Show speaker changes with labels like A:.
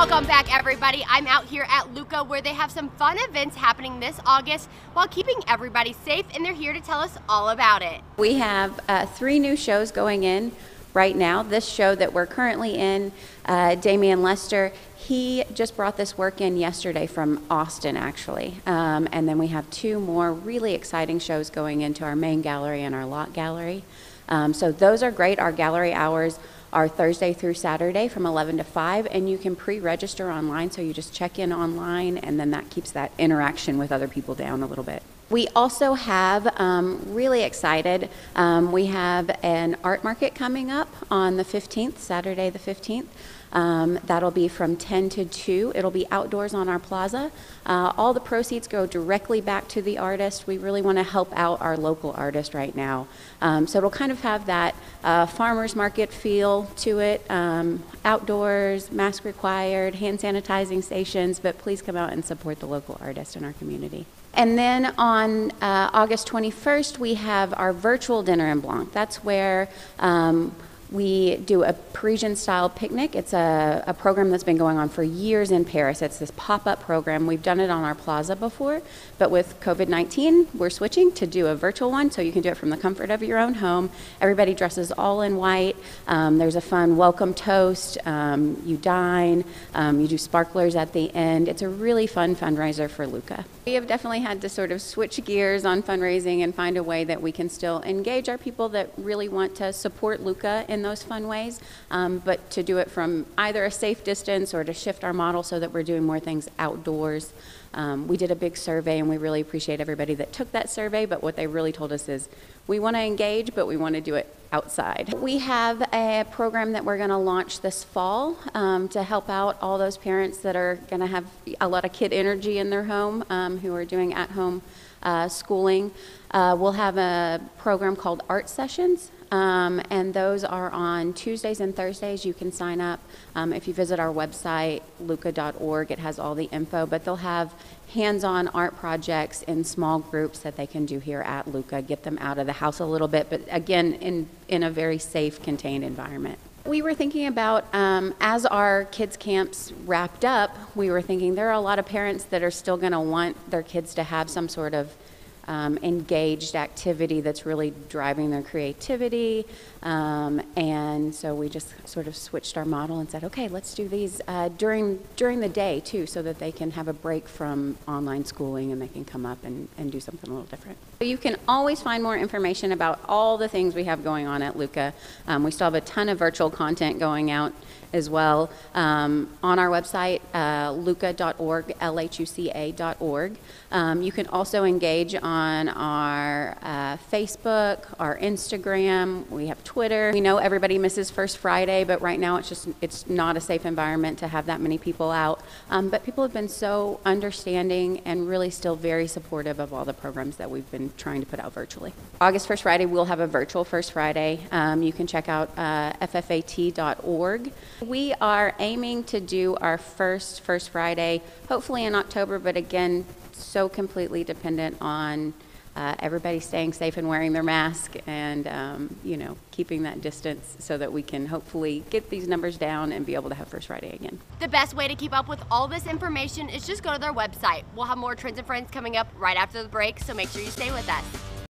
A: Welcome back, everybody. I'm out here at LHUCA where they have some fun events happening this August while keeping everybody safe, and they're here to tell us all about it.
B: We have uh, three new shows going in right now. This show that we're currently in, uh, Damian Lester, he just brought this work in yesterday from Austin, actually. Um, and then we have two more really exciting shows going into our main gallery and our lot gallery. Um, so those are great. Our gallery hours are Thursday through Saturday from 11 to 5, and you can pre register online. So you just check in online, and then that keeps that interaction with other people down a little bit. We also have, um, really excited, um, we have an art market coming up on the 15th, Saturday the 15th. Um, that'll be from 10 to 2. It'll be outdoors on our plaza. Uh, all the proceeds go directly back to the artist. We really want to help out our local artist right now. Um, so it'll kind of have that uh, farmer's market feel to it um, outdoors, mask required, hand sanitizing stations, but please come out and support the local artist in our community. And then on uh, August 21st, we have our virtual dinner en blanc. That's where um, we do a Parisian style picnic. It's a, a, program that's been going on for years in Paris. It's this pop up program. We've done it on our plaza before, but with COVID 19, we're switching to do a virtual one so you can do it from the comfort of your own home. Everybody dresses all in white. Um, there's a fun welcome toast. Um, you dine, um, you do sparklers at the end. It's a really fun fundraiser for LHUCA. We have definitely had to sort of switch gears on fundraising and find a way that we can still engage our people that really want to support LHUCA in those fun ways, um, but to do it from either a safe distance or to shift our model so that we're doing more things outdoors. Um, we did a big survey and we really appreciate everybody that took that survey, but what they really told us is we want to engage, but we want to do it outside. We have a program that we're going to launch this fall um, to help out all those parents that are going to have a lot of kid energy in their home um, who are doing at home uh, schooling. Uh, we'll have a program called Art Sessions. Um, and those are on Tuesdays and Thursdays. You can sign up. Um, if you visit our website, lhuca.org, it has all the info, but they'll have hands on art projects in small groups that they can do here at LHUCA, get them out of the house a little bit, but again, in, in a very safe, contained environment. We were thinking about um, as our kids' camps wrapped up, we were thinking there are a lot of parents that are still going to want their kids to have some sort of um, engaged activity that's really driving their creativity. Um, and so we just sort of switched our model and said, okay, let's do these uh, during during the day too, so that they can have a break from online schooling and they can come up and, and do something a little different. You can always find more information about all the things we have going on at LHUCA. Um, we still have a ton of virtual content going out as well um, on our website, uh, lhuca.org, L-H-U-C-A.org. Um, you can also engage on our uh, Facebook, our Instagram. We have Twitter. We know everybody misses First Friday, but right now it's just it's not a safe environment to have that many people out. Um, but people have been so understanding and really still very supportive of all the programs that we've been trying to put out virtually. August First Friday, we'll have a virtual First Friday. Um, you can check out uh, ffat.org. We are aiming to do our first First Friday, hopefully in October, but again, so completely dependent on uh, everybody staying safe and wearing their mask and, um, you know, keeping that distance so that we can hopefully get these numbers down and be able to have First Friday again.
A: The best way to keep up with all this information is just go to their website. We'll have more Trends and Friends coming up right after the break, so make sure you stay with us.